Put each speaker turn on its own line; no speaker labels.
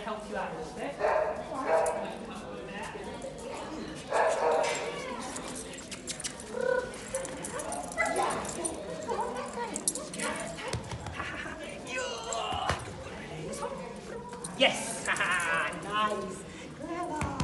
help you out a little bit. Yes, nice, clever.